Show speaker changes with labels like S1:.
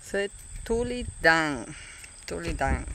S1: So totally done. Totally done.